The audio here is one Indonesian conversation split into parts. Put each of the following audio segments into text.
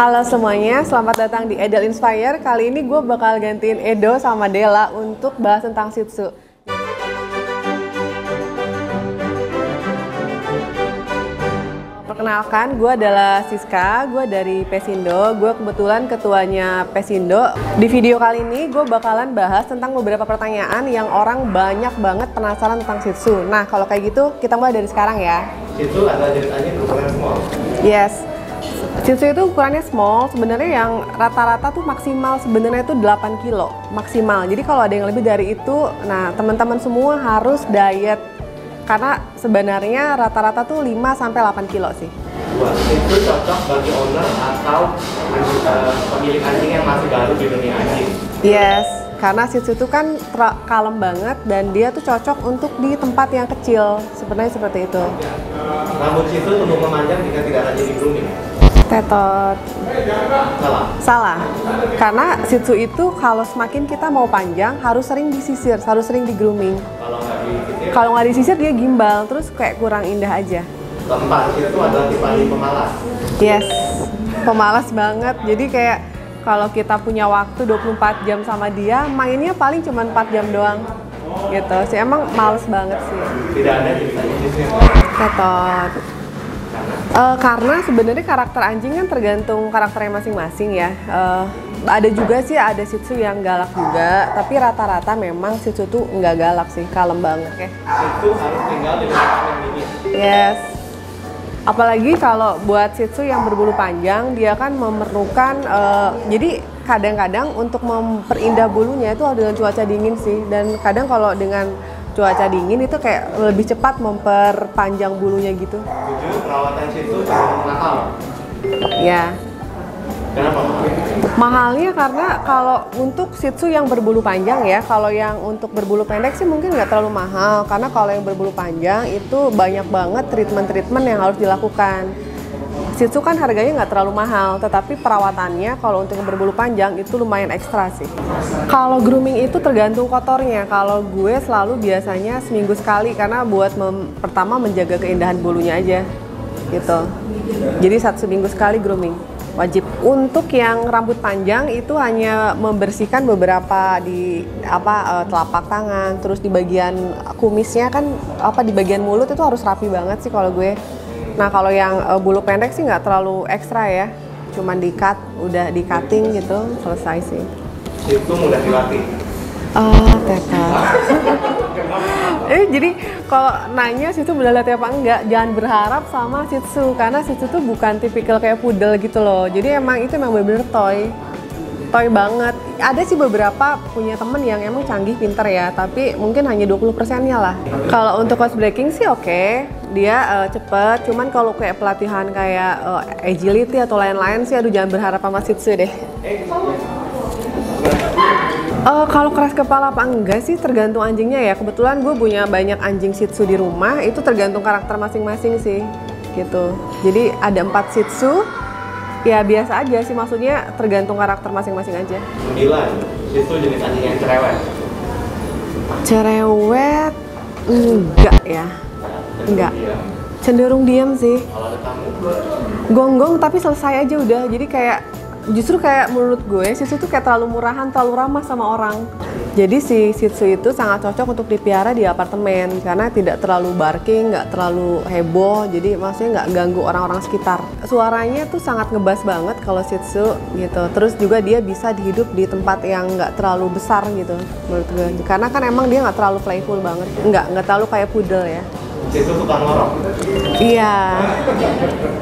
Halo semuanya, selamat datang di Edel Inspire. Kali ini gue bakal gantiin Edo sama Dela untuk bahas tentang Shih Tzu. Perkenalkan, gue adalah Siska, gue dari Pesindo. Gue kebetulan ketuanya Pesindo. Di video kali ini gue bakalan bahas tentang beberapa pertanyaan yang orang banyak banget penasaran tentang Shih Tzu. Nah, kalau kayak gitu kita mulai dari sekarang ya. itu adalah jenis anjing berukuran small. Yes. Shih Tzu itu ukurannya small, sebenarnya yang rata-rata tuh maksimal sebenarnya itu 8 kilo maksimal. Jadi kalau ada yang lebih dari itu, nah teman-teman semua harus diet karena sebenarnya rata-rata tuh 5 sampai 8 kilo sih. Itu cocok bagi owner atau eh, pemilik anjing yang masih baru di dunia anjing. Yes, karena Shih Tzu itu kan kalem banget dan dia tuh cocok untuk di tempat yang kecil. Sebenarnya seperti itu. Rambut itu tumbuh memanjang jika tidak rajin di grooming. Tetot. Salah. Salah. Karena Shih Tzu itu kalau semakin kita mau panjang harus sering disisir, harus sering di grooming. Kalau nggak disisir, Kalau nggak disisir dia gimbal, terus kayak kurang indah aja. keempat itu adalah tipe pemalas. Yes, pemalas banget. Jadi kayak kalau kita punya waktu 24 jam sama dia, mainnya paling cuma 4 jam doang. Gitu sih, emang males banget sih. Tidak ada anjing jenisnya. Ketot. Eh, karena sebenarnya karakter anjing kan tergantung karakternya masing-masing ya. Eh, ada juga sih ada Shih Tzu yang galak juga, tapi rata-rata memang Shih Tzu tuh nggak galak sih, kalem banget ya. Itu harus tinggal di lingkungan yang dingin. Yes. Apalagi kalau buat Shih Tzu yang berbulu panjang, dia kan memerlukan eh, jadi kadang-kadang untuk memperindah bulunya itu dengan cuaca dingin sih. Dan kadang kalau dengan cuaca dingin itu kayak lebih cepat memperpanjang bulunya gitu. Jujur, perawatan situ mahal. Ya. Kenapa? Mahalnya karena kalau untuk Shih Tzu yang berbulu panjang ya, kalau yang untuk berbulu pendek sih mungkin nggak terlalu mahal. Karena kalau yang berbulu panjang itu banyak banget treatment-treatment yang harus dilakukan. Shih kan harganya nggak terlalu mahal, tetapi perawatannya kalau untuk berbulu panjang itu lumayan ekstra sih. Kalau grooming itu tergantung kotornya. Kalau gue selalu biasanya seminggu sekali karena buat mem- pertama menjaga keindahan bulunya aja, gitu. Jadi satu seminggu sekali grooming wajib. Untuk yang rambut panjang itu hanya membersihkan beberapa di apa eh, telapak tangan, terus di bagian kumisnya kan apa di bagian mulut itu harus rapi banget sih kalau gue. Nah kalau yang eh, bulu pendek sih nggak terlalu ekstra ya, cuman di cut, udah di cutting gitu selesai sih. Itu mudah dilatih. Oh, teta. eh jadi kalau nanya Tzu bener latih apa enggak, jangan berharap sama Shih Tzu karena Shih Tzu tuh bukan tipikal kayak poodle gitu loh. Jadi emang itu emang bener-bener toy. Toy banget. Ada sih beberapa punya temen yang emang canggih pinter ya, tapi mungkin hanya 20 persennya lah. Kalau untuk cost breaking sih oke, dia eh, cepet. Cuman kalau kayak pelatihan kayak eh, agility atau lain-lain sih, aduh jangan berharap sama Shih Tzu deh. Eh, kalau keras kepala apa enggak sih tergantung anjingnya ya. Kebetulan gue punya banyak anjing Shih Tzu di rumah, itu tergantung karakter masing-masing sih, gitu. Jadi ada empat Shih ya biasa aja sih. Maksudnya tergantung karakter masing-masing aja. Sembilan, itu jenis anjing yang cerewet. Cerewet enggak ya, enggak. Cenderung diam sih. Gonggong tapi selesai aja udah. Jadi kayak justru kayak menurut gue Shih Tzu tuh kayak terlalu murahan, terlalu ramah sama orang. Jadi si Shih Tzu itu sangat cocok untuk dipiara di apartemen karena tidak terlalu barking, nggak terlalu heboh, jadi maksudnya nggak ganggu orang-orang sekitar. Suaranya tuh sangat ngebas banget kalau Shih Tzu gitu. Terus juga dia bisa hidup di tempat yang nggak terlalu besar gitu menurut gue. Karena kan emang dia nggak terlalu playful banget, nggak nggak terlalu kayak poodle ya. itu suka ngorok. Iya.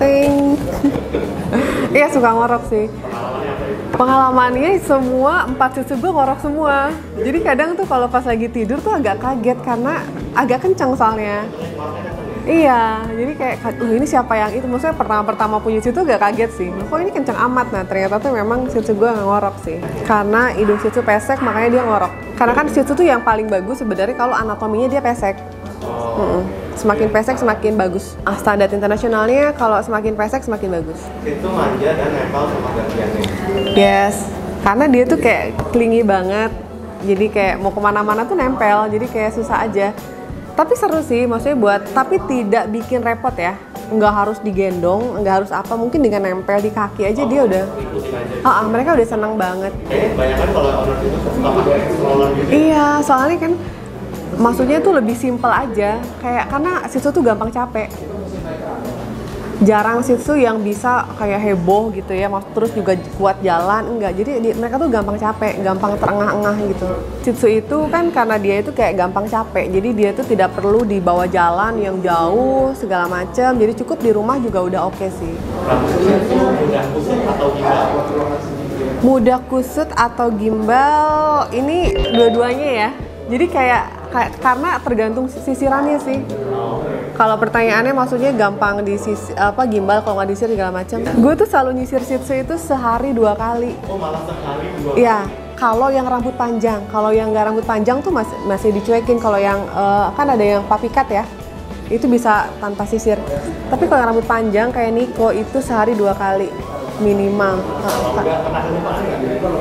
Ting. Iya suka ngorok sih. Pengalamannya semua empat cucu gue ngorok semua. Jadi kadang tuh kalau pas lagi tidur tuh agak kaget karena agak kencang soalnya. Iya, jadi kayak, uh ini siapa yang itu? Maksudnya pertama-pertama punya situ agak kaget sih. Kok ini kencang amat? Nah ternyata tuh memang situ gue ngorok sih. Karena hidung situ pesek makanya dia ngorok. Karena kan situ tuh yang paling bagus sebenarnya kalau anatominya dia pesek. Mm-mm. Semakin pesek semakin bagus. Ah, standar internasionalnya kalau semakin pesek semakin bagus. Itu manja dan nempel sama gantiannya. Yes, karena dia tuh kayak klingi banget. Jadi kayak mau ke mana-mana tuh nempel, jadi kayak susah aja. Tapi seru sih, maksudnya buat, tapi tidak bikin repot ya. nggak harus digendong nggak harus apa mungkin dengan nempel di kaki aja dia udah Ikutin aja. ah ah, mereka udah senang banget Kayaknya kebanyakan kalau owner itu suka pakai stroller gitu. iya soalnya kan maksudnya tuh lebih simpel aja. Kayak karena Tzu tuh gampang capek. Jarang Tzu yang bisa kayak heboh gitu ya. Maksud terus juga kuat jalan enggak. Jadi di- mereka tuh gampang capek gampang terengah-engah gitu. Tzu itu kan karena dia itu kayak gampang capek. Jadi dia tuh tidak perlu dibawa jalan yang jauh segala macam jadi cukup di rumah juga udah oke sih. Rambutnya itu mudah kusut atau gimbal. mudah kusut atau gimbal ini dua-duanya ya. Jadi kayak karena tergantung sisirannya sih. Kalau pertanyaannya maksudnya gampang di sisi apa gimbal kalau nggak disisir segala macam. Gue tuh selalu nyisir shih tzu itu sehari dua kali. Oh malah sekali dua. Iya, kalau yang rambut panjang, kalau yang nggak rambut panjang tuh masih masih dicuekin. Kalau yang eh, kan ada yang cut ya, itu bisa tanpa sisir. Tapi kalau yang rambut panjang kayak Niko itu sehari dua kali minimal.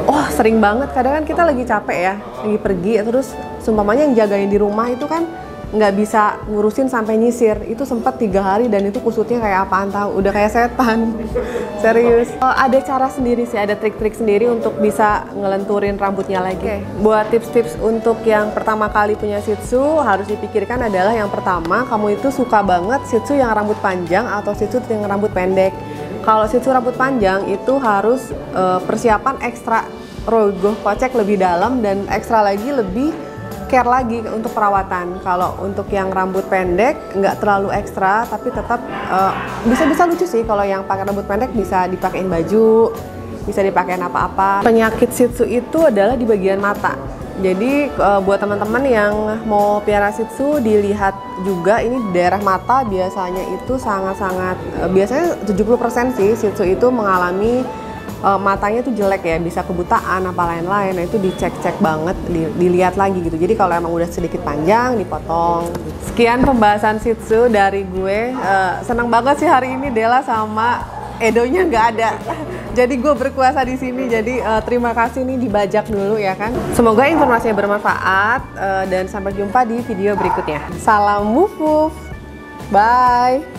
Oh sering banget. Kadang kan kita lagi capek ya, lagi pergi terus sumpamanya yang jagain di rumah itu kan nggak bisa ngurusin sampai nyisir. Itu sempat tiga hari dan itu kusutnya kayak apaan tahu? Udah kayak setan. Serius. Oh, ada cara sendiri sih ada trik-trik sendiri untuk bisa ngelenturin rambutnya lagi. Buat tips-tips untuk yang pertama kali punya Shih Tzu harus dipikirkan adalah yang pertama kamu itu suka banget Shih Tzu yang rambut panjang atau Shih Tzu yang rambut pendek kalau Shih Tzu rambut panjang itu harus eh, persiapan ekstra rogoh kocek lebih dalam dan ekstra lagi lebih care lagi untuk perawatan. Kalau untuk yang rambut pendek nggak terlalu ekstra, tapi tetap eh, bisa-bisa lucu sih. Kalau yang pakai rambut pendek bisa dipakein baju, bisa dipakein apa-apa. Penyakit Shih itu adalah di bagian mata. Jadi eh, buat teman-teman yang mau piara Shih dilihat juga ini daerah mata biasanya itu sangat-sangat eh, biasanya 70% sih Shih Tzu itu mengalami eh, matanya tuh jelek ya bisa kebutaan apa lain-lain nah itu dicek-cek banget di- dilihat lagi gitu jadi kalau emang udah sedikit panjang dipotong sekian pembahasan Shih dari gue Eh, senang banget sih hari ini Dela sama Edonya nggak ada. Jadi gue berkuasa di sini. Jadi eh, terima kasih nih dibajak dulu ya kan? Semoga informasinya bermanfaat eh, dan sampai jumpa di video berikutnya. Salam wuf bye